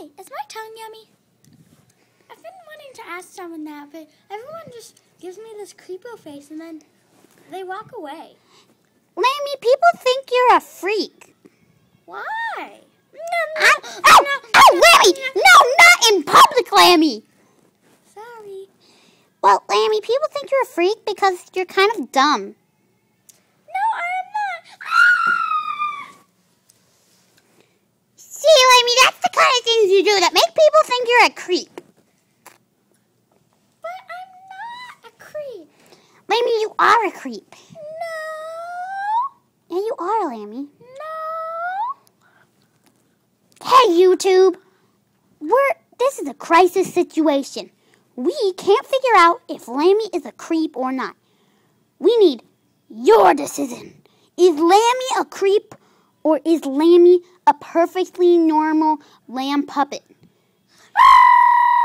Hey, is my tongue yummy? I've been wanting to ask someone that, but everyone just gives me this creepo face and then they walk away. Lammy, people think you're a freak. Why? No, no, no, no, oh, oh Lammy! No, not in public, Lammy! Sorry. Well, Lammy, people think you're a freak because you're kind of dumb. Things you do that make people think you're a creep. But I'm not a creep. Lammy, you are a creep. No. Yeah, you are, Lammy. No. Hey, YouTube! We're this is a crisis situation. We can't figure out if Lammy is a creep or not. We need your decision. Is Lammy a creep or is Lammy a perfectly normal lamb puppet?